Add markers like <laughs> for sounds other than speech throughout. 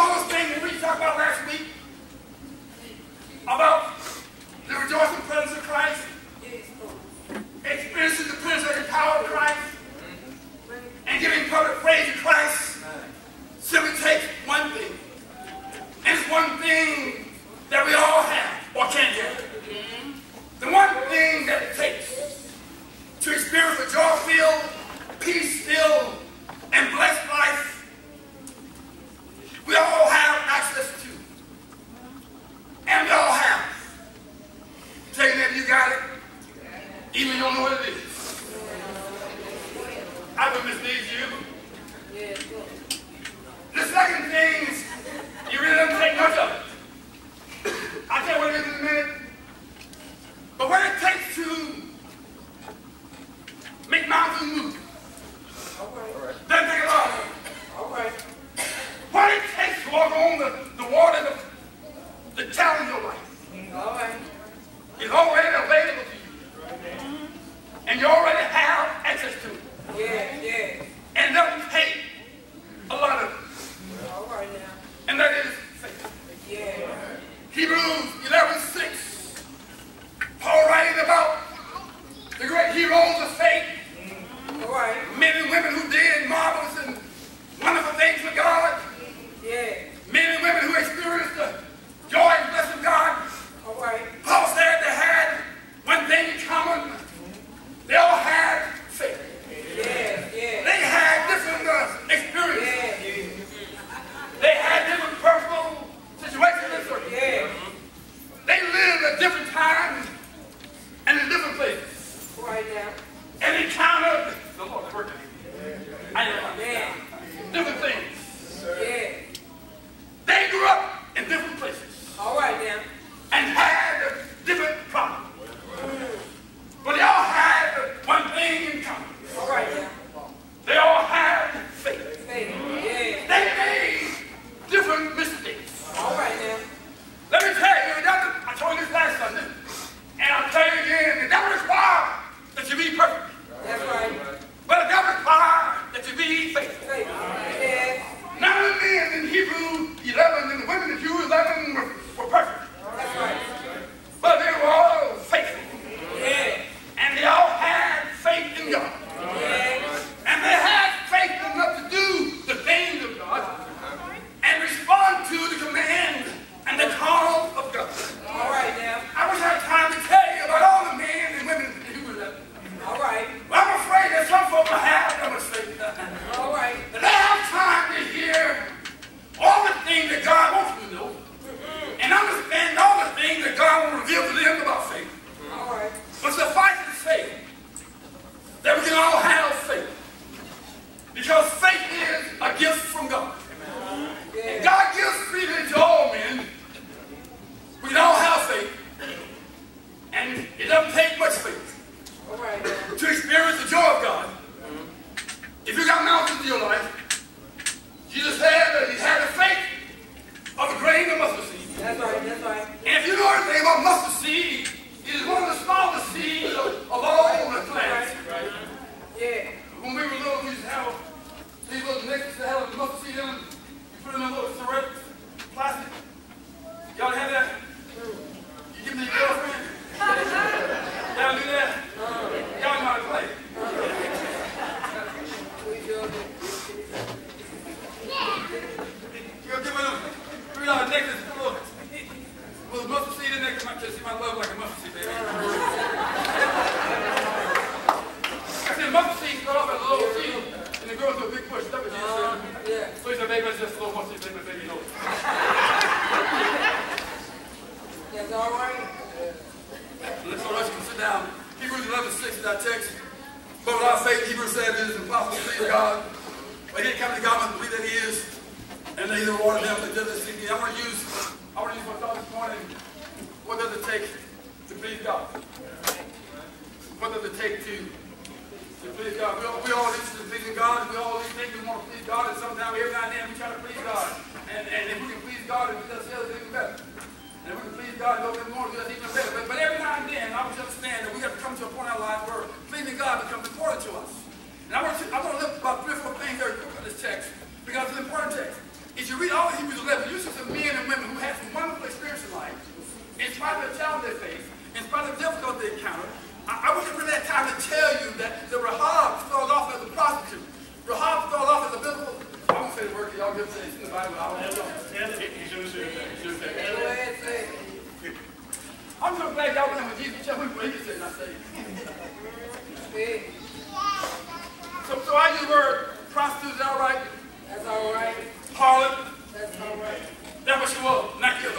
shortest thing that we talked about last week about the rejoicing presence of Christ, experiencing the presence and power of Christ, and giving public praise to Christ simply takes one thing. It's one thing that we all have or can have. The one thing that it takes to experience a joy-filled what does it take to, to please God? We all, we all interested in pleasing God, we all these things we want to please God, and sometimes every now and then we try to please God. And, and if we can please God, it just feels even better. And if we can please God a little bit more, it even better. But, but every now and then, I would understand that we have to come to a point in our life where pleasing God becomes important to us. And I want to, I want to look about three or four things very quick on this text, because it's an important text. If you read all of Hebrews 11, you see some men and women who had some wonderful experience in life, in spite of the challenge they faced, in spite of the difficulty they encountered, I, I wish we had time to tell you that, that Rahab started off as a prostitute. Rahab started off as a biblical. I won't say the word, y'all get it in the Bible. I don't know. I'm so glad y'all remember Jesus. Tell me what he said, not say. So, so I use the word prostitute, is that all right? That's all right. Harlot. That's all right. That's what she was, not killed.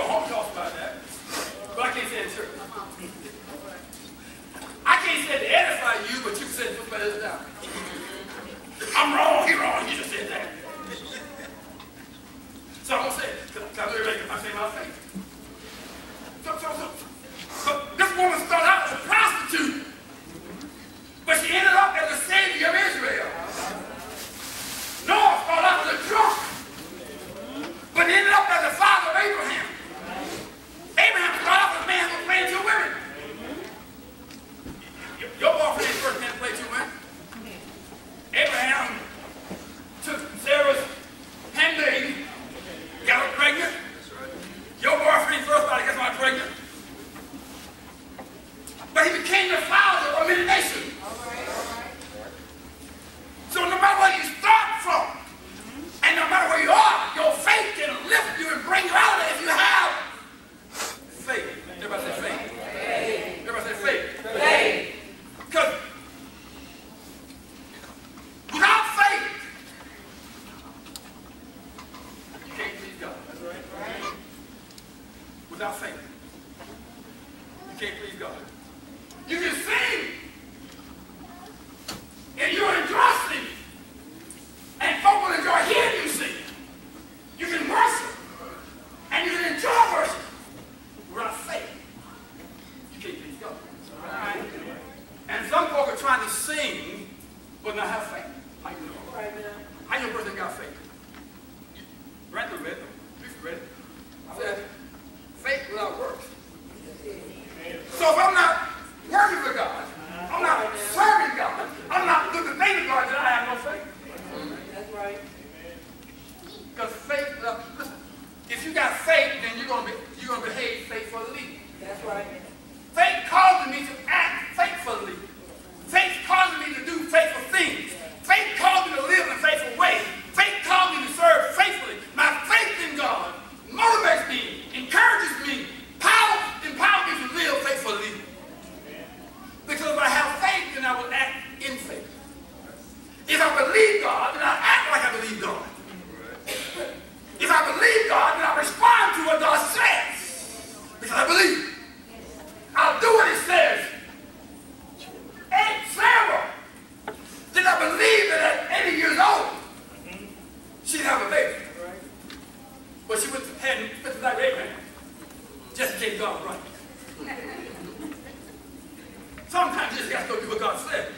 Sometimes you just have to do what God said.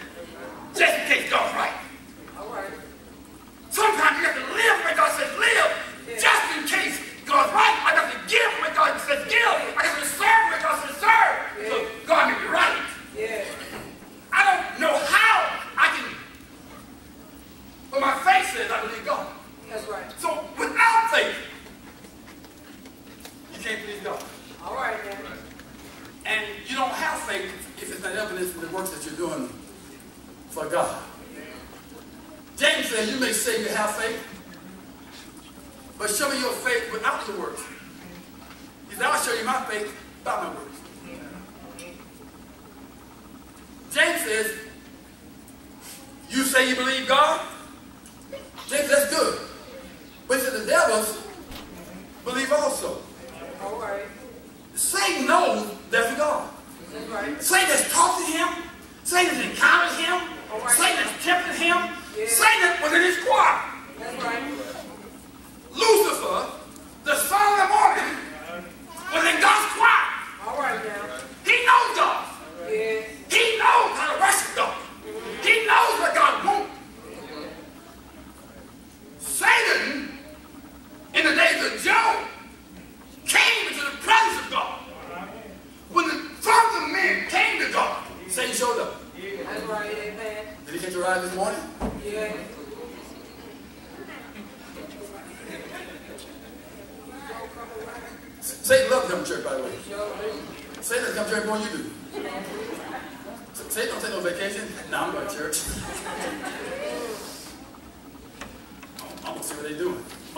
Just in case God's right. doing for God. James said, you may say you have faith, but show me your faith without the words." He said, I'll show you my faith by my words." James says, you say you believe God? James, that's good. But to the devil's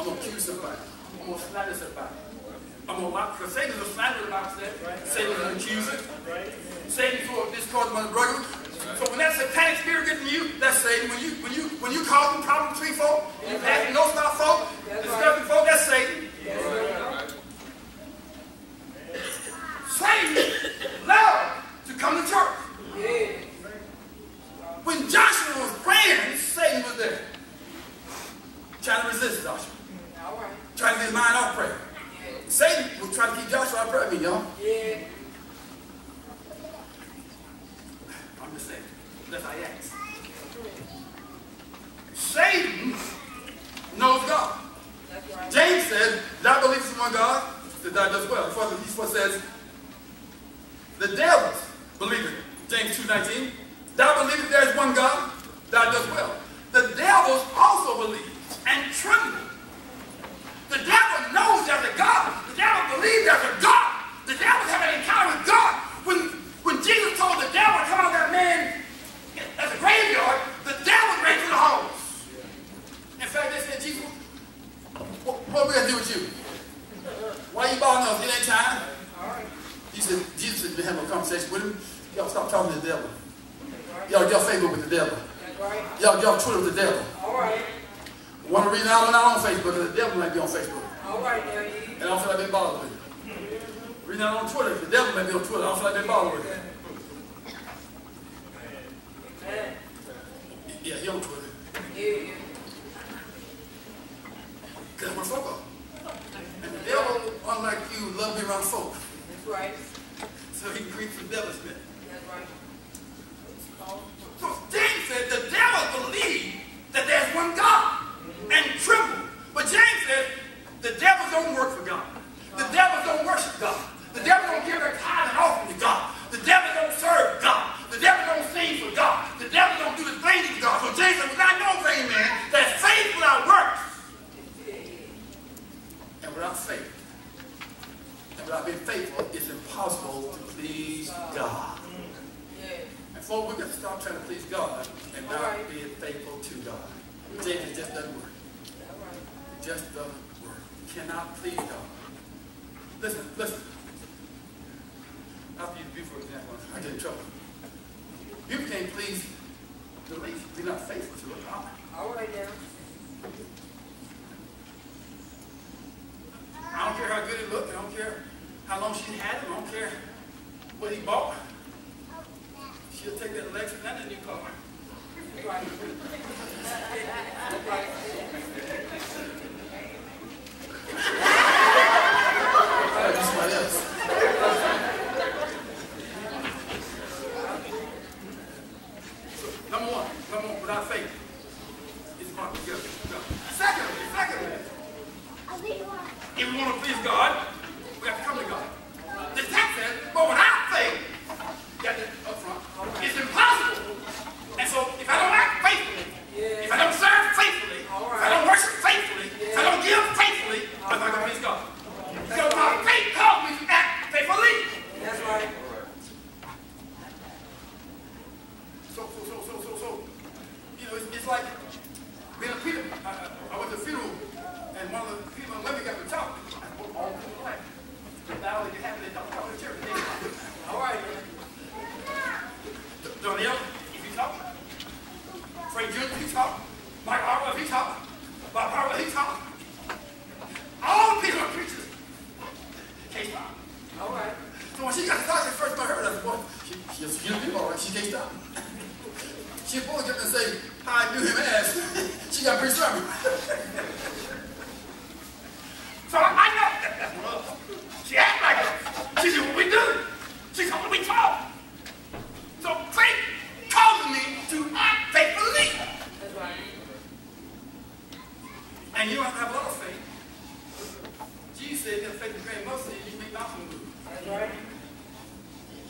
I'm to accuse somebody. I'm going to slander somebody. I'm to lie. Because Satan's a slanderer, the Bible said. Satan's an accuser. Satan's full of discord among the brothers. So when that satanic spirit gets in you, that's Satan. When you when you when you causing problems between folk, you passing no stop folk, discussing folk, that's Satan. Satan loved to come to church. When Joshua was praying, Satan was there. Trying to resist Joshua. Trying to get his mind off prayer. Satan was trying to keep Joshua out of prayer, y'all. Yeah. I'm just saying. That's how he acts. Satan knows God. That's right. James said, Thou believest in one God, that thou does well. Further, he first says, The devils believe it. James 2.19. Thou believest there is one God, thou does well. The devils also believe and tremble. The devil knows there's a God. The devil believes there's a God. The devil have an encounter with God. When, when Jesus told the devil to come out of that man at the graveyard, the devil ran to the house. In fact, they said, Jesus, what, what we gonna do with you? Why you bowing us? It ain't time. He said, Been having a conversation with him. Y'all stop talking to the devil. Y'all, y'all Facebook with the devil. Y'all, y'all Twitter with the devil. All right. One reason I'm not on Facebook because the devil might be on Facebook. All right you. And I don't feel like being bothered with it. Reason I'm on Twitter, the devil might be on Twitter. I don't feel like being bothered with it. Yeah, he on Twitter. Yeah. Because I'm a folk. And the devil, unlike you, love me around folk. That's right. So he creeps the devil's. That's right. So James said the devil believe that there's one God and tremble. But James said the devils don't work for God. The devils don't worship God. The devil don't give their tithe and offering to God. The devil don't serve God. The devil don't sing for God. The devil don't do the things for God. So James said, without no faith, man, that faith without works. And without faith, and without being faithful, it's impossible to please God. Yeah. And folks, we've got to stop trying to please God and not Alright. being faithful to God. James, it just doesn't work. All right. It just doesn't work. You cannot please God. Listen, listen. I'll use you for example. I get in trouble. You can't please the least. You're not faithful to God. All right now. I I don't care how long she had him. I don't care what he bought. She'll take that Lexus and a new car. <laughs> That's right. That's right. I'll do somebody else. Number one, number one, without faith, it's not good. Secondly, secondly, if we want to please God, we have to come to God. The text says, but without faith, you got that up front, it's impossible. And so, if I don't act faithfully, if I don't serve faithfully, if I don't worship faithfully, if I don't give faithfully, I'm not going to please God. So my faith calls me to act faithfully. That's right. So, so, so, so, so, so, you know, it's, like being a funeral. I, I, I went to a funeral, and one of the people, women got to talk.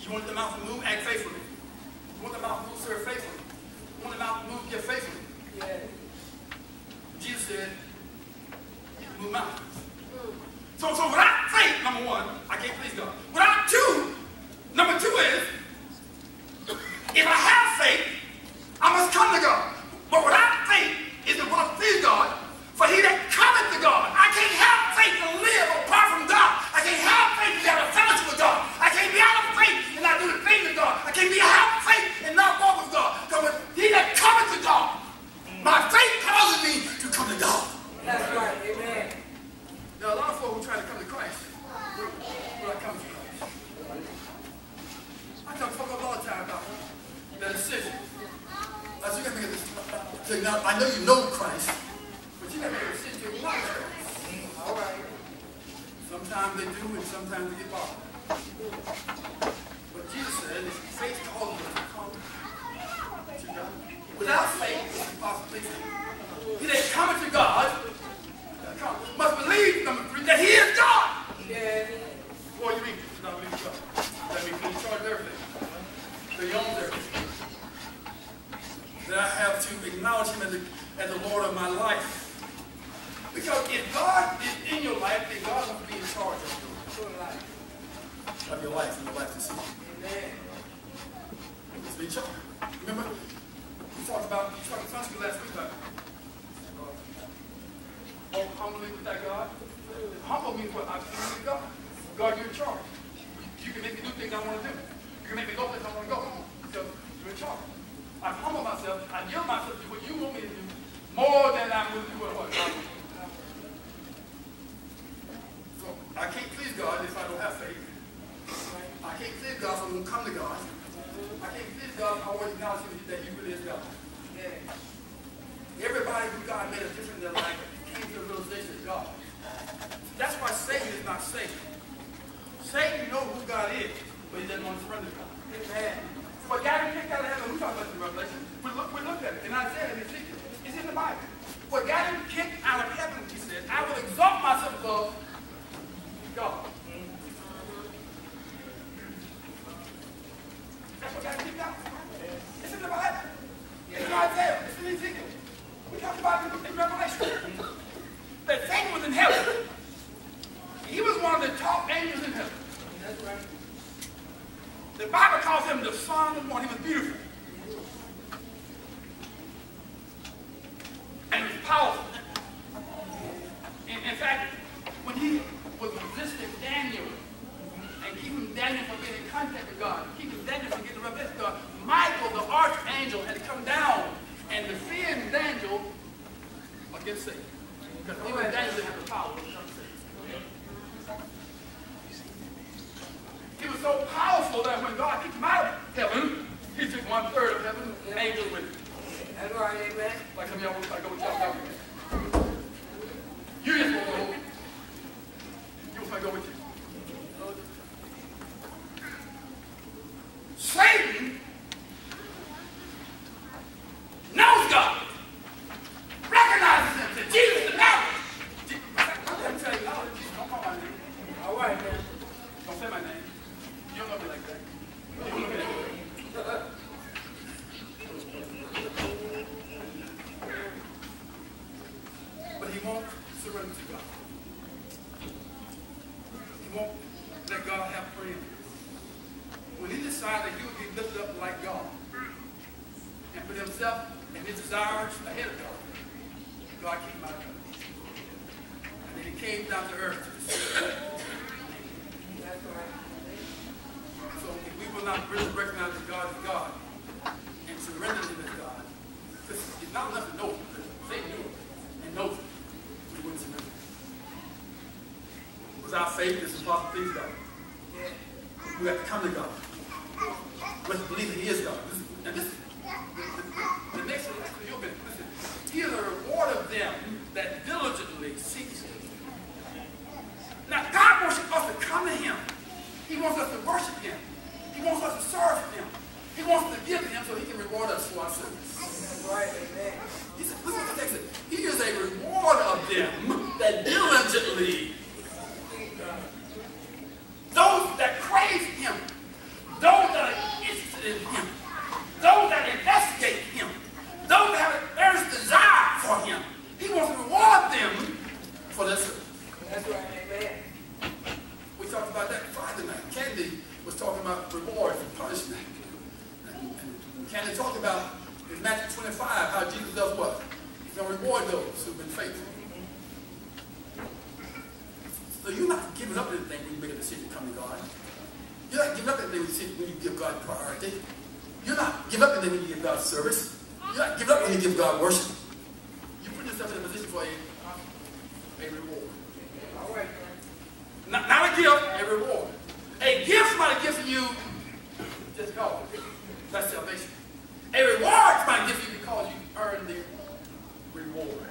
You want the mouth to move? Act faithfully. You want the mouth to move? Serve faithfully. You want the mouth to move? Give faithfully. Yeah. Jesus said, move mountains. Mm. So, so without faith, number one, I can't please God. Without two, number two is, Sometimes they do, and sometimes they get bothered. But Jesus said, faith calls us to come to God. Without faith, it's impossible to He that cometh to God must believe, number three, that He is God. Yeah. Boy, you mean not believe God. That means He charges everything. The He owns everything. That I have to acknowledge Him as the, as the Lord of my life. Because if God of your life and your life decision. Amen. It's been chosen. Remember, we talked about, we talked about last week about Oh, humbling with that God. Humble means what? I believe God. God, you're in charge. You can make me do things I want to do. You can make me go places I want to go. So you're in charge. I humble myself. I yield myself to what you want me to do. beautiful. Not giving up when you give God worship. You put yourself in a position for a, a reward. All right, Not, not a gift, a reward. A gift somebody gives to you, just go. That's salvation. A reward somebody gives you because you earned the reward.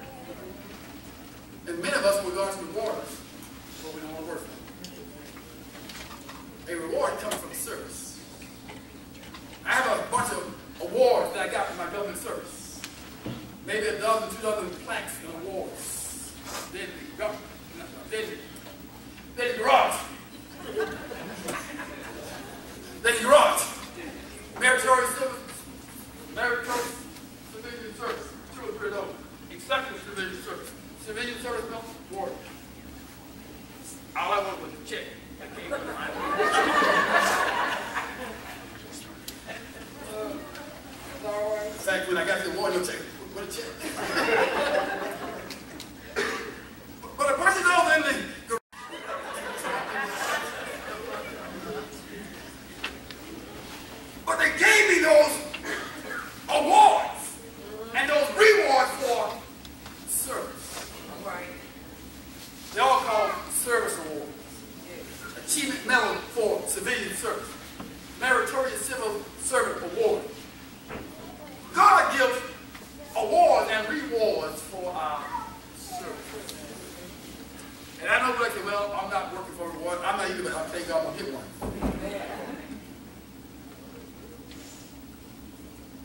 And many of us will go to reward us, but we don't want to work for it. A reward comes from service. I have a bunch of awards that I got from my government service. Maybe a dozen, two dozen plaques and awards. Then the government, then the then the garage. then the garage. Meritorious service. Meritorious civilian service. Two or three of those. Executive civilian service. Civilian service, no war. All I wanted was a check. I came from the That's all right. In fact, when I got the award, you'll check. What a check. but a person knows in the But they gave me those awards and those rewards for service. All right. They all called service awards. Yeah. Achievement Medal for Civilian Service. Meritorious Civil Servant Award. God gives awards and rewards for our service. And I know, like, well, I'm not working for a reward. I'm not even, I'll thank God I'm going to get one.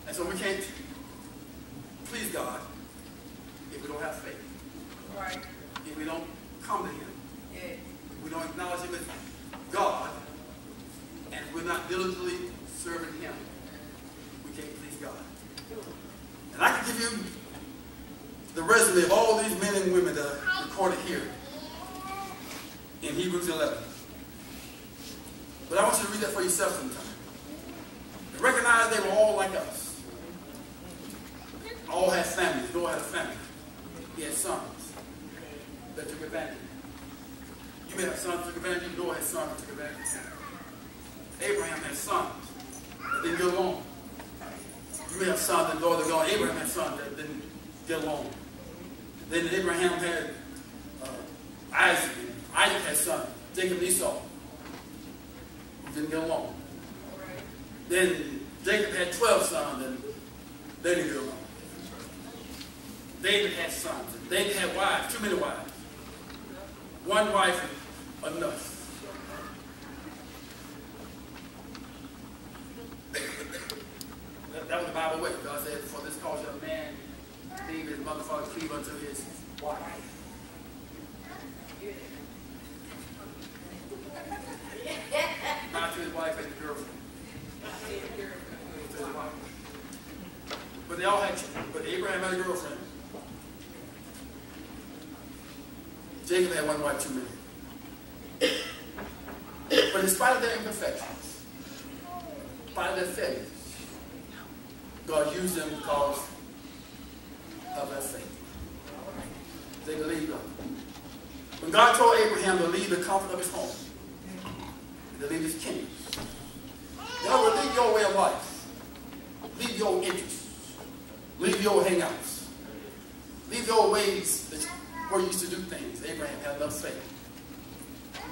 And so we can't please God if we don't have faith. All right. If we don't come to Him. Yeah. If we don't as God, and we're not diligently serving Him, we can't please God. And I can give you the resume of all these men and women that are recorded here in Hebrews 11. But I want you to read that for yourself sometime. And recognize they were all like us. All had families. Noah had a family. He had sons that took advantage. You may have sons that took advantage. Noah had sons that took advantage. Abraham had sons that didn't get along. You may have sons that daughters go. Abraham had sons that didn't get along. Then Abraham had uh, Isaac. And Isaac had sons. Jacob and Esau. who Didn't get along. All right. Then Jacob had 12 sons and they didn't get along. David had sons. And David had wives, too many wives. One wife enough. that, that was the Bible way. God said, for this cause shall a man leave his mother, father, cleave unto his wife. Not to his wife and his girlfriend. But they all had, but Abraham had a girlfriend. Wife too many. But in spite of their imperfections, in spite of their failures, God used them because of their faith. They believed God. When God told Abraham to leave the comfort of his home, to leave his kingdom, God would leave your way of life, leave your interests, leave your hangouts, leave your ways where you used to do things. Abraham had enough faith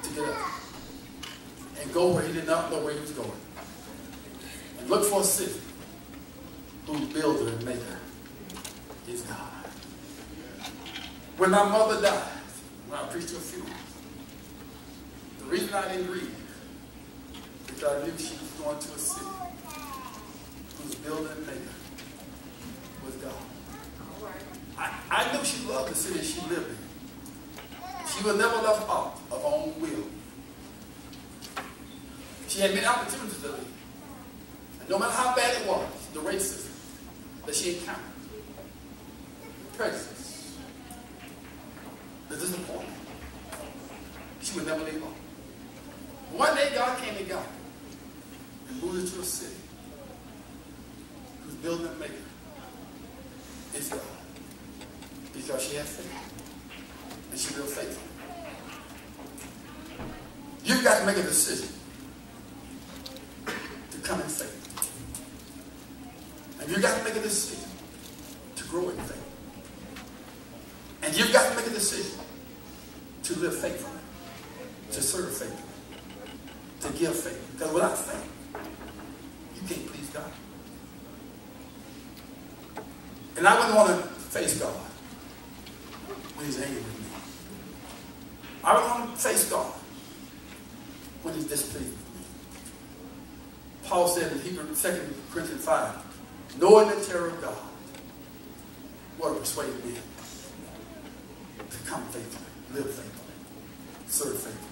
to get up and go where he did not know where he was going. And look for a city whose builder and maker is God. When my mother died, when I preached her funeral, the reason I didn't grieve because I knew she was going to a city whose builder and maker was God. I, I knew she loved the city she lived in. She was never left out of her own will. She had many opportunities to leave. And no matter how bad it was, the racism that she encountered, prejudice, the disappointment, she would never leave home. One day God came got her and moved her to a city whose building maker is God. Because she had faith. And she real faithful. You've got to make a decision to come in faith. And you've got to make a decision to grow in faith. And you've got to make a decision to live faithfully, to serve faithfully, to give faith. Because without faith, you can't please God. And I wouldn't want to face God when he's angry with me. I want to face God when he's displeased with me. Paul said in Hebrew 2 Corinthians 5, knowing the terror of God, what persuade me to come faithfully, live faithfully, serve faithfully.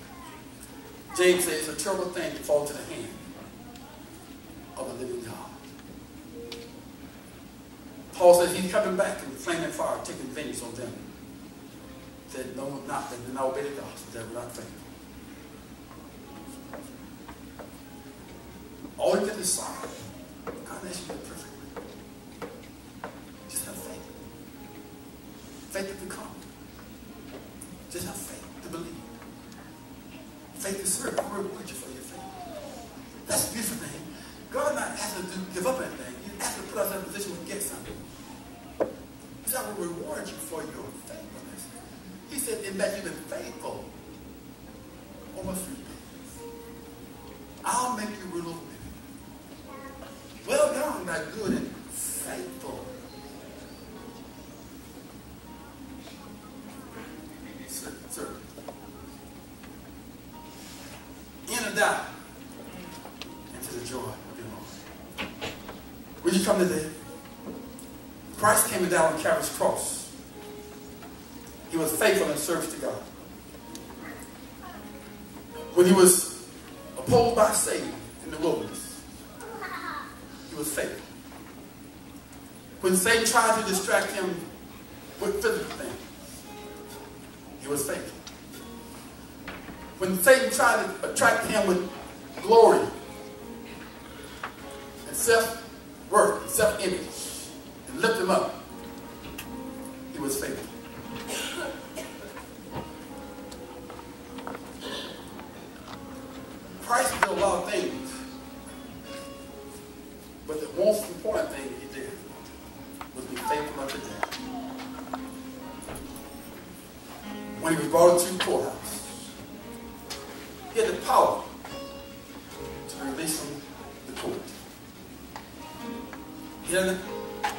James says it's a terrible thing to fall to the hand of the living God. Paul says he's coming back in flaming fire, taking vengeance on them. Said, no, not that did not obey the gospel, that were not. All can decide, God has you perfectly. Just have faith. Faith to become. Come today? Christ came down on Calvary's cross. He was faithful in service to God. When he was opposed by Satan in the wilderness, he was faithful. When Satan tried to distract him with physical things, he was faithful. When Satan tried to attract him with glory and self-worth but the most important thing he did was be faithful unto death. When he was brought into the courthouse, he had the power to release him the court. He had an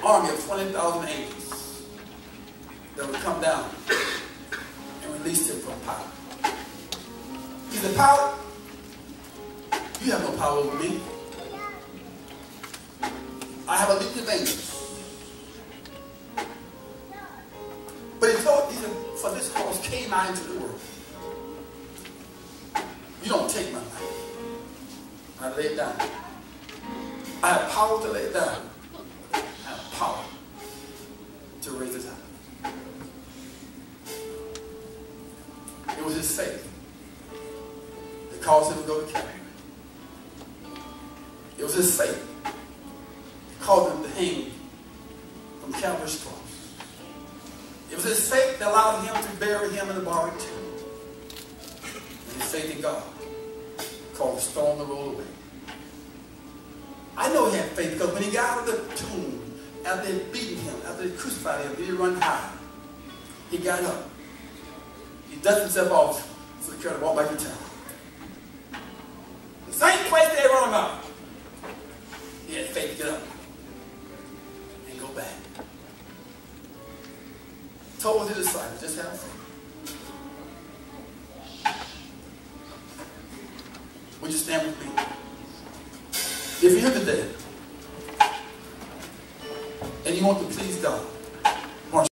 army of 20,000 angels that would come down and release him from power. He said, power? You have no power over me. I have a of angels. But told, he said, for this cause came I into the world. You don't take my life. I lay it down. I have power to lay it down. I have power to raise it up. It was his faith that caused him to go to Calvary. It was his faith caused him to hang from Calvary's cross. It was his faith that allowed him to bury him in the borrowed tomb. And his faith in God caused the stone to roll away. I know he had faith because when he got out of the tomb, after they beaten him, after they crucified him, he run high. He got up. He dusted himself off so he could walk back to town. The same place they run him out. He had faith to get up Told his disciples, just have faith. Would you stand with me? If you're here today and you want to please God,